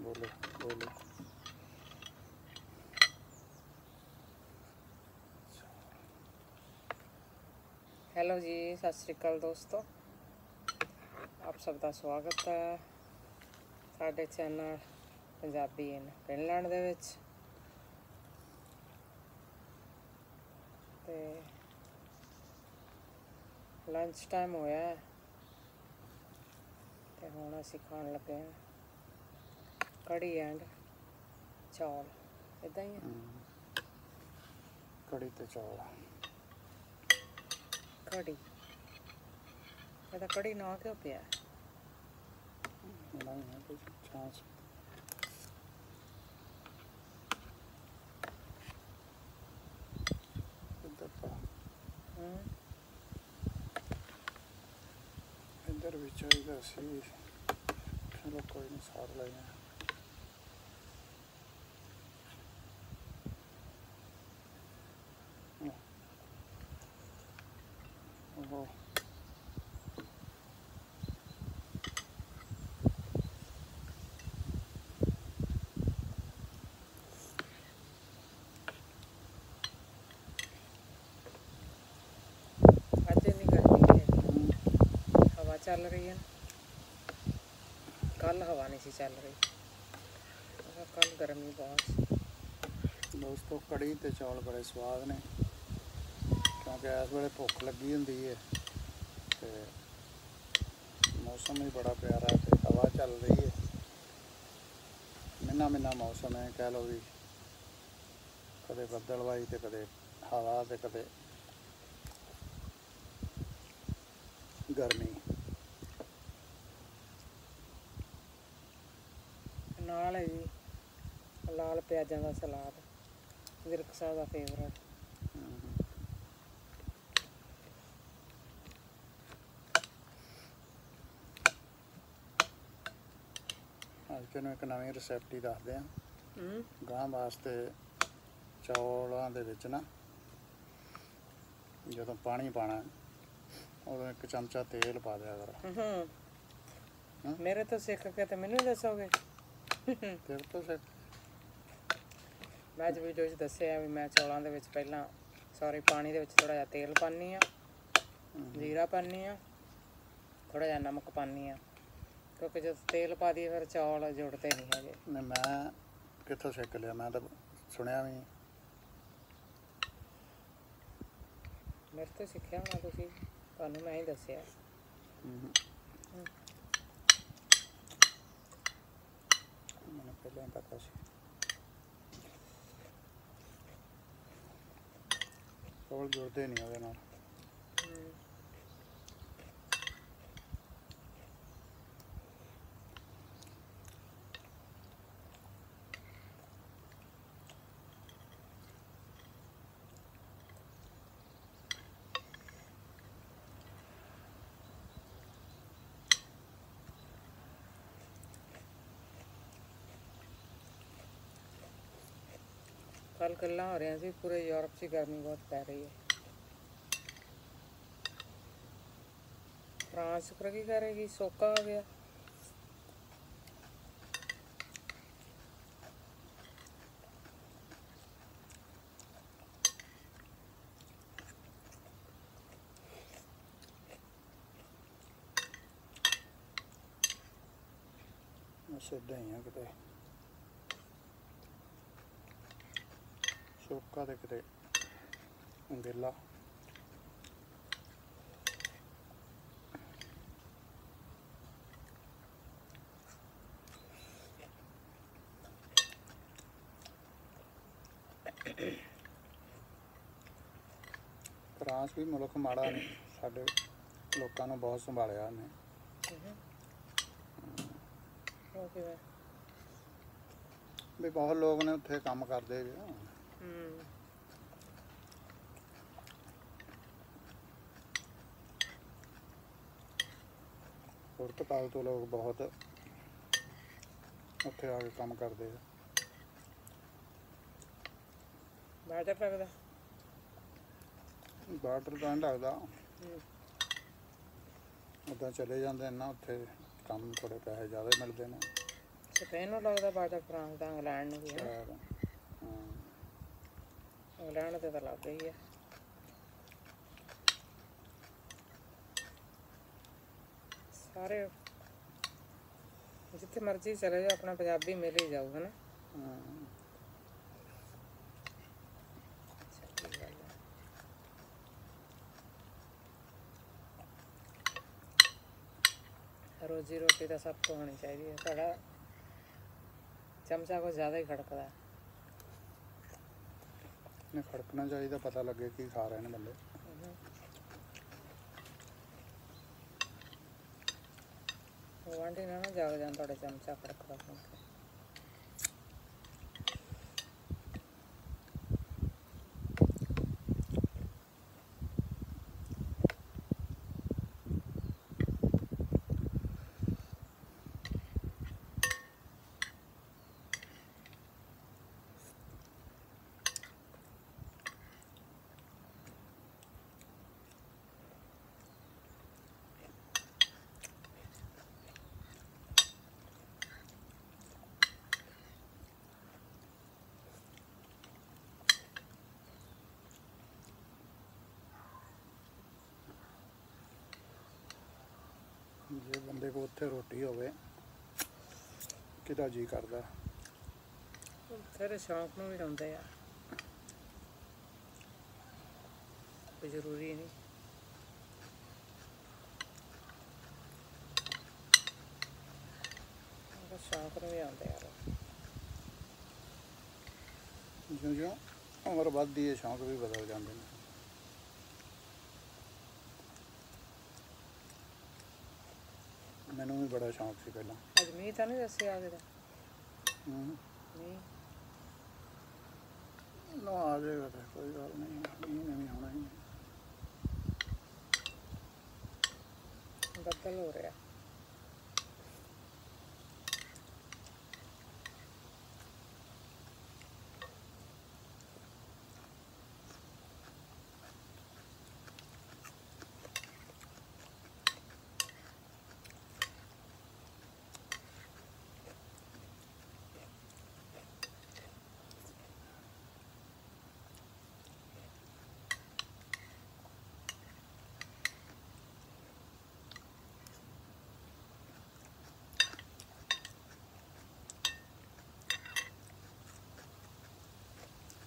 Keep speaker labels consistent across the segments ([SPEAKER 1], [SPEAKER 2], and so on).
[SPEAKER 1] ਬੋਲੋ ਬੋਲੋ।
[SPEAKER 2] ਹੈਲੋ ਜੀ, ਸਤਿ ਸ਼੍ਰੀ ਅਕਾਲ ਦੋਸਤੋ। ਆਪ ਸਭ ਦਾ ਸਵਾਗਤ ਹੈ ਸਾਡੇ ਚੈਨਲ ਪੰਜਾਬੀ ਇਨ ਫਿਨਲੈਂਡ ਦੇ ਵਿੱਚ। ਤੇ ਲੰਚ ਟਾਈਮ ਹੋਇਆ ਹੈ। ਤੇ ਹੁਣ ਅਸੀਂ ਖਾਣ ਲੱਗੇ ਹਾਂ। ਕੜੀ ਐਂਡ ਚੌਲ ਇਦਾਂ ਹੀ ਆ।
[SPEAKER 1] ਕੜੀ ਤੇ ਚੌਲ।
[SPEAKER 2] ਕੜੀ ਇਹਦਾ ਕੜੀ ਨਾ ਕਿਉਂ ਪਿਆ?
[SPEAKER 1] ਨਹੀਂ ਹੈ ਕੁਝ ਚਾਂਸ ਇੱਧਰ ਪਾ
[SPEAKER 2] ਹੂੰ।
[SPEAKER 1] ਇੱਧਰ ਵੀ ਚਾਹੀਦਾ ਸੀ। ਚਲੋ ਕੋਈ ਨਹੀਂ ਸਾਰ ਲੈਣਾ ਉਹ
[SPEAKER 2] ਅੱਜ ਨਹੀਂ ਗਰਮੀ ਹੈ ਹਵਾ ਚੱਲ ਰਹੀ ਹੈ ਕੱਲ ਹਵਾ ਨਹੀਂ ਸੀ ਚੱਲ ਰਹੀ ਕੱਲ ਗਰਮੀ ਬਹੁਤ ਸੀ
[SPEAKER 1] ਦੋਸਤੋ ਕੜੀ ਤੇ ਚੌਲ ਬੜੇ ਸਵਾਦ ਨੇ ਕਿਉਂਕਿ ਇਸ ਵੇਲੇ ਭੁੱਖ ਲੱਗੀ ਹੁੰਦੀ ਹੈ ਤੇ ਮੌਸਮ ਵੀ ਬੜਾ ਪਿਆਰਾ ਤੇ ਹਵਾ ਚੱਲ ਰਹੀ ਹੈ ਮਿੰਨਾ ਮਿੰਨਾ ਮੌਸਮ ਹੈ, ਕਹਿ ਲਓ ਵੀ ਕਦੇ ਬੱਦਲਵਾਈ ਤੇ ਕਦੇ ਹਵਾ ਤੇ ਕਦੇ ਗਰਮੀ।
[SPEAKER 2] ਨਾਲ ਹੈ ਜੀ ਲਾਲ ਪਿਆਜ਼ਾਂ ਦਾ ਸਲਾਦ, ਵਿਰਕ ਸਾਹਿਬ ਦਾ ਫੇਵਰਟ
[SPEAKER 1] ਅੱਜ ਤੁਹਾਨੂੰ ਇੱਕ ਨਵੀਂ ਰੈਸਿਪੀ ਦੱਸਦੇ ਹਾਂ
[SPEAKER 2] ਹੂੰ।
[SPEAKER 1] ਗਾਂ ਵਾਸਤੇ ਚੌਲਾਂ ਦੇ ਵਿੱਚ ਨਾ ਜਦੋਂ ਪਾਣੀ ਪਾਣਾ ਉਦੋਂ ਇੱਕ ਚਮਚਾ ਤੇਲ ਪਾ ਦਿਆ ਕਰ।
[SPEAKER 2] ਹੂੰ? ਮੇਰੇ ਤੋਂ ਸਿੱਖ ਕੇ ਤੇ ਮੈਨੂੰ ਦੱਸੋਗੇ?
[SPEAKER 1] ਤੇਲ ਤੋਂ ਸਿੱਖ।
[SPEAKER 2] ਮੈਂ ਅੱਜ ਵੀਡੀਓ 'ਚ ਦੱਸਿਆ ਵੀ ਮੈਂ ਚੌਲਾਂ ਦੇ ਵਿੱਚ ਪਹਿਲਾਂ ਸੌਰੀ ਪਾਣੀ ਦੇ ਵਿੱਚ ਥੋੜਾ ਜਿਹਾ ਤੇਲ ਪਾਨੀ ਆ ਜੀਰਾ ਪਾਨੀ ਆ ਥੋੜਾ ਜਿਹਾ ਨਮਕ ਪਾਨੀ ਆ ਕਿਉਂਕਿ ਜਦ ਤੇਲ ਪਾ ਦਈਏ ਫਿਰ ਚੌਲ ਜੁੜਦੇ ਨਹੀਂ ਹੈਗੇ।
[SPEAKER 1] ਨੇ ਮੈਂ ਕਿੱਥੋਂ ਸਿੱਖ ਲਿਆ? ਮੈਂ ਤਾਂ ਸੁਣਿਆ ਵੀ ਨਹੀਂ।
[SPEAKER 2] ਮੇਰੇ ਤੋਂ ਸਿੱਖਿਆ ਹੋਣਾ ਤੁਸੀਂ? ਤੁਹਾਨੂੰ ਮੈਂ ਹੀ ਦੱਸਿਆ।
[SPEAKER 1] ਮੈਨੂੰ ਪਹਿਲਾਂ ਹੀ ਪਤਾ ਸੀ। ਚੌਲ ਜੁੜਦੇ ਨਹੀਂ ਉਹਦੇ ਨਾਲ।
[SPEAKER 2] ਕੱਲ ਗੱਲਾਂ ਹੋ ਰਹੀਆਂ ਸੀ, ਪੂਰੇ ਯੂਰਪ 'ਚ ਗਰਮੀ ਬਹੁਤ ਪੈ ਰਹੀ ਹੈ। ਫਰਾਂਸ ਪਰ ਕੀ ਕਰੇਗੀ? ਸੋਕਾ ਹੋ ਗਿਆ।
[SPEAKER 1] ਬਸ ਹੀ ਆ ਕਿਤੇ। ਸੋਕਾ ਤੇ ਕਿਤੇ ਗਿੱਲਾ ਫਰਾਂਸ ਵੀ ਮੁਲਕ ਮਾੜਾ ਨਹੀਂ ਸਾਡੇ ਲੋਕਾਂ ਨੂੰ ਬਹੁਤ ਸੰਭਾਲਿਆ ਨੇ ਵੀ ਬਹੁਤ ਲੋਕ ਨੇ ਉੱਥੇ ਕੰਮ ਕਰਦੇ ਆ।
[SPEAKER 2] ਹੂੰ।
[SPEAKER 1] ਪੁਰਤਗਾਲ ਤੋਂ ਲੋਕ ਬਹੁਤ ਉੱਥੇ ਆ ਕੇ ਕੰਮ ਕਰਦੇ ਆ।
[SPEAKER 2] ਬਾਜਾ ਲੱਗਦਾ?
[SPEAKER 1] ਬਾਰਡਰ ਤਾਂ ਨਹੀਂ ਲੱਗਦਾ। ਉੱਦਾਂ ਚਲੇ ਜਾਂਦੇ ਨੇ ਨਾ ਉੱਥੇ ਕੰਮ ਥੋੜੇ ਪੈਸੇ ਜ਼ਿਆਦਾ ਮਿਲਦੇ ਨੇ।
[SPEAKER 2] ਫਿਰ ਇਹਨੂੰ ਲੱਗਦਾ ਬਾਜਾ ਫਰਾਂਸ ਦਾ ਇੰਗਲੈਂਡ ਨੂੰ ਵੀ ਹੈ
[SPEAKER 1] ਸ਼ਾਇਦ ਹਾਂ
[SPEAKER 2] ਇੰਗਲੈਂਡ ਤੇ ਤਾਂ ਲੱਗ ਗਈ ਹੈ ਸਾਰੇ ਜਿੱਥੇ ਮਰਜ਼ੀ ਚਲੇ ਜਾਓ, ਆਪਣਾ ਪੰਜਾਬੀ ਮਿਲ ਹੀ ਜਾਊ, ਹਨਾ? ਰੋਜੀ ਰੋਟੀ ਤਾਂ ਸਭ ਤੋਂ ਹੋਣੀ ਚਾਹੀਦੀ ਹੈ। ਸਾਡਾ ਚਮਚਾ ਕੁਝ ਜ਼ਿਆਦਾ ਹੀ ਖੜਕਦਾ। ਹੈ
[SPEAKER 1] ਨੇ ਖੜਕਣਾ ਚਾਹੀਦਾ, ਪਤਾ ਲੱਗੇ ਕੀ ਖਾ ਰਹੇ ਨੇ ਬੰਦੇ।
[SPEAKER 2] ਉਹ ਨਾ ਜਾਗ ਜਾਣ, ਤੁਹਾਡੇ ਚਮਚਾ ਖੜਕਦਾ। ਸੁਣ ਕੋ
[SPEAKER 1] ਉੱਥੇ ਰੋਟੀ ਹੋਵੇ ਕਿਦਾ ਜੀ ਕਰਦਾ?
[SPEAKER 2] ਫਿਰ ਸ਼ੌਂਕ ਨੂੰ ਵੀ ਲਾਉਂਦੇ ਆ। ਕੋਈ ਜ਼ਰੂਰੀ ਨਹੀਂ। ਸ਼ੌਂਕ ਨੂੰ ਵੀ ਆਉਂਦੇ ਯਾਰ
[SPEAKER 1] ਜਿਉਂ ਜਿਉਂ ਉਮਰ ਵੱਧਦੀ ਹੈ ਸ਼ੌਂਕ ਵੀ ਬਦਲ ਜਾਂਦੇ ਨੇ। ਮੈਨੂੰ ਵੀ ਬੜਾ ਸ਼ੌਂਕ ਸੀ ਪਹਿਲਾਂ।
[SPEAKER 2] ਅੱਜ ਮੀਂਹ ਤਾਂ ਨਹੀਂ ਦੱਸਿਆ ਉਹਦੇ ਦਾ
[SPEAKER 1] ਹੂੰ।
[SPEAKER 2] ਮੀਂਹ?
[SPEAKER 1] ਨਾ ਆ ਜਾਏਗਾ ਤਾਂ ਕੋਈ ਗੱਲ ਨਹੀਂ ਇਹ ਨਹੀਂ ਹੋਣਾ ਹੀ
[SPEAKER 2] ਬੱਦਲ ਹੋ ਰਿਹਾ।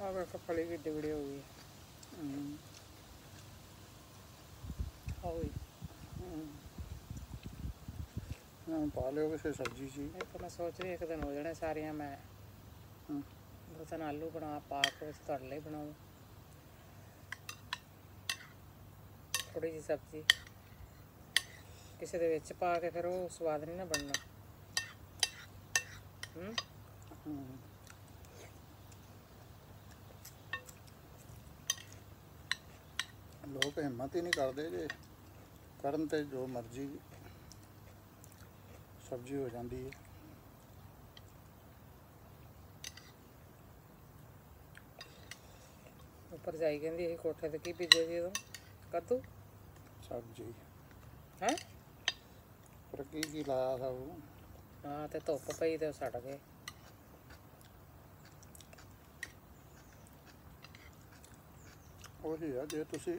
[SPEAKER 2] ਆ ਵੇਖ ਫਲੀ ਵੀ ਡਿਵੜੀ ਹੋ ਗਈ
[SPEAKER 1] ਹੂੰ।
[SPEAKER 2] ਹੋਈ
[SPEAKER 1] ਹਾਂ। ਪਾ ਲਿਓ ਕਿਸੇ ਸਬਜ਼ੀ ਜੀ।
[SPEAKER 2] ਇਹ ਤਾਂ ਮੈਂ ਸੋਚ ਰਹੀ ਇੱਕ ਦਿਨ ਹੋ ਜਾਣੇ ਸਾਰੀਆਂ ਮੈਂ। ਤਿੰਨ ਆਲੂ ਬਣਾ ਪਾ ਕੇ ਤੁਹਾਡੇ ਲਈ ਬਣਾਉਂ ਥੋੜੀ ਸਬਜ਼ੀ। ਕਿਸੇ ਦੇ ਵਿੱਚ ਪਾ ਕੇ ਫਿਰ ਉਹ ਸਵਾਦ ਨਹੀਂ ਨਾ ਬਣਨਾ। ਹੂੰ।
[SPEAKER 1] ਲੋਕ ਹਿੰਮਤ ਹੀ ਨਹੀਂ ਕਰਦੇ ਜੇ। ਕਰਨ ਤੇ ਜੋ ਮਰਜ਼ੀ ਸਬਜ਼ੀ ਹੋ ਜਾਂਦੀ ਹੈ।
[SPEAKER 2] ਉੱਪਰ ਜਾਈ ਕਹਿੰਦੀ ਇਹ ਕੋਠੇ ਤੇ ਕੀ ਬੀਜੇ ਸੀ ਉਦੋਂ ਕੱਦੂ?
[SPEAKER 1] ਸਬਜ਼ੀ।
[SPEAKER 2] ਹੈ?
[SPEAKER 1] ਪਰ ਕੀ ਕੀ ਲਾਇਆ ਸਭ
[SPEAKER 2] ਹਾਂ ਤੇ ਧੁੱਪ ਪਈ ਤੇ ਉਹ ਸੜ ਗਏ।
[SPEAKER 1] ਉਹੀ ਆ ਜੇ ਤੁਸੀਂ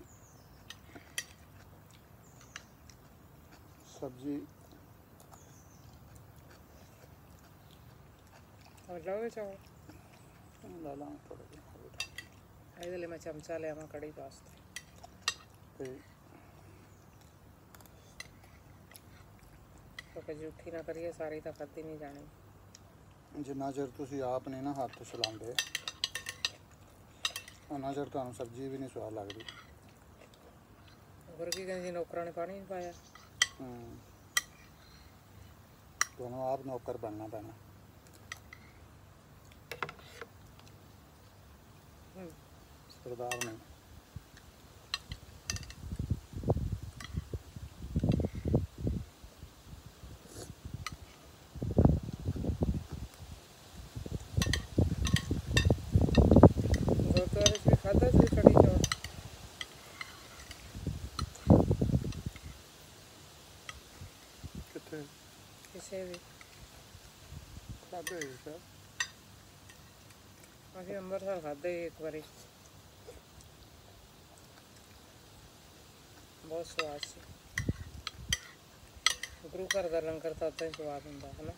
[SPEAKER 1] ਸਬਜ਼ੀ
[SPEAKER 2] ਹੋਰ ਲਓਗੇ ਚਾਵਲ
[SPEAKER 1] ਲਾ ਲਾਂ ਥੋੜਾ ਜਿਹਾ
[SPEAKER 2] ਇਹਦੇ ਲਈ ਮੈਂ ਚਮਚਾ ਲਿਆ ਮੈਂ ਕੜੀ ਵਾਸਤੇ
[SPEAKER 1] ਤੇ
[SPEAKER 2] ਕਿਉਂਕਿ ਜੂਠੀ ਨਾ ਕਰੀਏ ਸਾਰੀ ਤਾਂ ਖਾਧੀ ਨਹੀਂ ਜਾਣੀ
[SPEAKER 1] ਜਿੰਨਾ ਚਿਰ ਤੁਸੀਂ ਆਪ ਨਹੀਂ ਨਾ ਹੱਥ ਚਲਾਉਂਦੇ ਉਹਨਾਂ ਚਿਰ ਤੁਹਾਨੂੰ ਸਬਜ਼ੀ ਵੀ ਨਹੀਂ ਸਵਾਦ ਲੱਗਦੀ
[SPEAKER 2] ਹੋਰ ਕੀ ਕਹਿੰਦੀ ਨੌਕਰਾਂ ਨੇ ਪਾਣੀ ਨਹੀਂ ਪਾਇਆ
[SPEAKER 1] ਹੂੰ ਤੁਹਾਨੂੰ ਆਪ ਨੌਕਰ ਬਣਨਾ ਪੈਣਾ
[SPEAKER 2] ਹੂੰ
[SPEAKER 1] ਸਰਦਾਰ ਨਹੀਂ
[SPEAKER 2] ਗੁਰਦੁਆਰੇ 'ਚ ਵੀ ਖਾਧਾ ਸੀ ਕੜੀ ਚੌਲ
[SPEAKER 1] ਕਿੱਥੇ
[SPEAKER 2] ਕਿਸੇ ਵੀ।
[SPEAKER 1] ਖਾਦੇ ਸਰ?
[SPEAKER 2] ਅਸੀਂ ਅੰਮ੍ਰਿਤਸਰ ਖਾਦੇ ਸੀ ਇੱਕ ਵਾਰੀ। ਬਹੁਤ ਸਵਾਦ ਸੀ। ਗੁਰੂ ਘਰ ਦਾ ਲੰਗਰ ਤਾਂ ਹੀ ਸਵਾਦ ਹੁੰਦਾ ਹੈ ਨਾ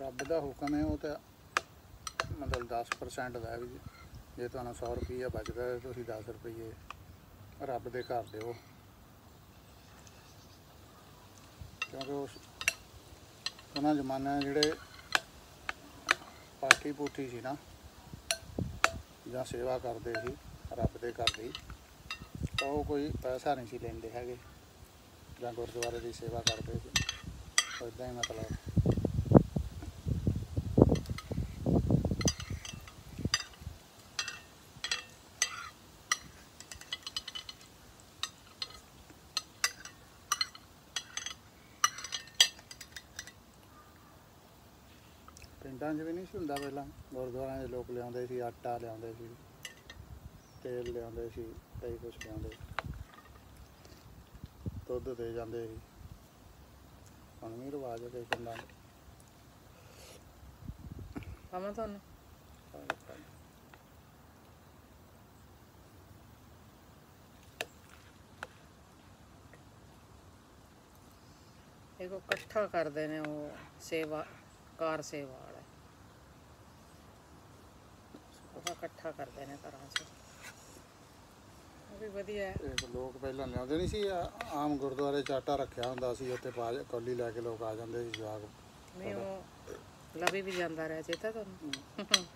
[SPEAKER 1] ਰੱਬ ਦਾ ਹੁਕਮ ਹੈ ਉਹ ਤਾਂ ਮਤਲਬ 10% ਦਾ ਵੀ ਜੇ ਤੁਹਾਨੂੰ 100 ਰੁਪਈਆ ਬਚਦਾ ਤੁਸੀਂ 10 ਰੁਪਈਏ ਰੱਬ ਦੇ ਘਰ ਦਿਓ। ਕਿਉਂਕਿ ਉਸ ਉਹਨਾਂ ਜ਼ਮਾਨਿਆਂ ਜਿਹੜੇ ਪਾਠੀ ਪੂਠੀ ਸੀ ਨਾ, ਜਾਂ ਸੇਵਾ ਕਰਦੇ ਸੀ, ਰੱਬ ਦੇ ਘਰ ਦੀ, ਤਾਂ ਉਹ ਕੋਈ ਪੈਸਾ ਨਹੀਂ ਸੀ ਲੈਂਦੇ ਹੈਗੇ, ਜਾਂ ਗੁਰਦੁਆਰੇ ਦੀ ਸੇਵਾ ਕਰਦੇ ਸੀ। ਇਦਾਂ ਹੀ ਮਤਲਬ। ਪਿੰਡਾਂ 'ਚ ਵੀ ਨਹੀਂ ਸੀ ਹੁੰਦਾ ਪਹਿਲਾਂ। ਗੁਰਦੁਆਰਿਆਂ 'ਚ ਲੋਕ ਲਿਆਉਂਦੇ ਸੀ ਆਟਾ ਲਿਆਉਂਦੇ ਸੀ ਤੇਲ ਲਿਆਉਂਦੇ ਸੀ ਕਈ ਕੁਝ ਲਿਆਉਂਦੇ ਦੁੱਧ ਦੇ ਜਾਂਦੇ ਸੀ। ਹੁਣ ਵੀ ਰਿਵਾਜ ਹੈ ਕਈ ਪਿੰਡਾਂ 'ਚ।
[SPEAKER 2] ਖਾਵਾਂ ਤੁਹਾਨੂੰ? ਇਹ ਕੋ ਇਕੱਠਾ ਕਰਦੇ ਨੇ ਉਹ ਸੇਵਾ। ਕਾਰ ਸੇਵਾ ਵਾਲਾ ਉਹ ਇਕੱਠਾ ਕਰਦੇ ਨੇ ਘਰਾਂ 'ਚ। ਉਹ ਵੀ ਵਧੀਆ ਹੈ।
[SPEAKER 1] ਇਹ ਲੋਕ ਪਹਿਲਾਂ ਲਿਆਉਂਦੇ ਨਹੀਂ ਸੀ ਆ- ਆਮ ਗੁਰਦੁਆਰੇ 'ਚ ਆਟਾ ਰੱਖਿਆ ਹੁੰਦਾ ਸੀ ਉੱਥੇ ਪਾ ਕੌਲੀ ਲੈ ਕੇ ਲੋਕ ਆ ਜਾਂਦੇ ਸੀ ਜਵਾਕ।
[SPEAKER 2] ਨਹੀਂ ਉਹ ਲਵੀ ਵੀ ਜਾਂਦਾ ਰਿਹਾ ਚੇਤਾ ਤੁਹਾਨੂੰ?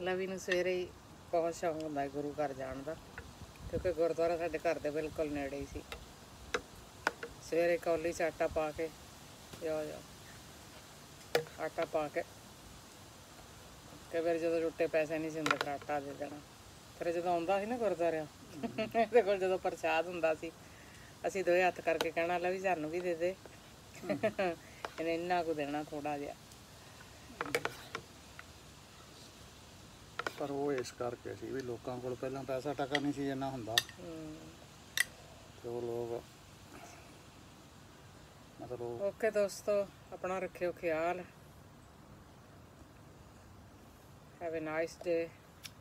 [SPEAKER 2] ਲਵੀ ਨੂੰ ਸਵੇਰੇ ਹੀ ਬਹੁਤ ਸ਼ੌਂਕ ਹੁੰਦਾ ਹੈ ਗੁਰੂ ਘਰ ਜਾਣ ਦਾ ਕਿਉਂਕਿ ਗੁਰਦੁਆਰਾ ਸਾਡੇ ਘਰ ਦੇ ਬਿਲਕੁਲ ਨੇੜੇ ਹੀ ਸੀ। ਸਵੇਰੇ ਕੌਲੀ 'ਚ ਆਟਾ ਪਾ ਕੇ ਜਾ ਜਾ ਆਟਾ ਪਾ ਕੇ। ਕਈ ਵਾਰ ਜਦੋਂ ਟੁੱਟੇ ਪੈਸੇ ਨਹੀਂ ਸੀ ਹੁੰਦੇ ਫਿਰ ਆਟਾ ਦੇ ਦੇਣਾ। ਫਿਰ ਜਦੋਂ ਆਉਂਦਾ ਸੀ ਨਾ ਗੁਰਦੁਆਰਿਆਂ ਇਹਦੇ ਕੋਲ ਜਦੋਂ ਪ੍ਰਸ਼ਾਦ ਹੁੰਦਾ ਸੀ ਅਸੀਂ ਦੋਏ ਹੱਥ ਕਰਕੇ ਕਹਿਣਾ ਲੈ ਵੀ ਸਾਨੂੰ ਵੀ ਦੇ ਦੇ। ਇਹਨੇ ਇੰਨਾ ਕੁ ਦੇਣਾ ਥੋੜਾ ਜਿਹਾ।
[SPEAKER 1] ਪਰ ਉਹ ਇਸ ਕਰਕੇ ਸੀ ਵੀ ਲੋਕਾਂ ਕੋਲ ਪਹਿਲਾਂ ਪੈਸਾ ਟਕਾ ਨਹੀਂ ਸੀ ਇੰਨਾ ਹੁੰਦਾ। ਤੇ ਉਹ ਲੋਕ ਮਤਲਬ
[SPEAKER 2] ਓਕੇ ਦੋਸਤੋ ਆਪਣਾ ਰੱਖਿਓ ਖਿਆਲ have a nice day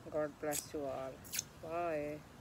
[SPEAKER 2] god bless you all bye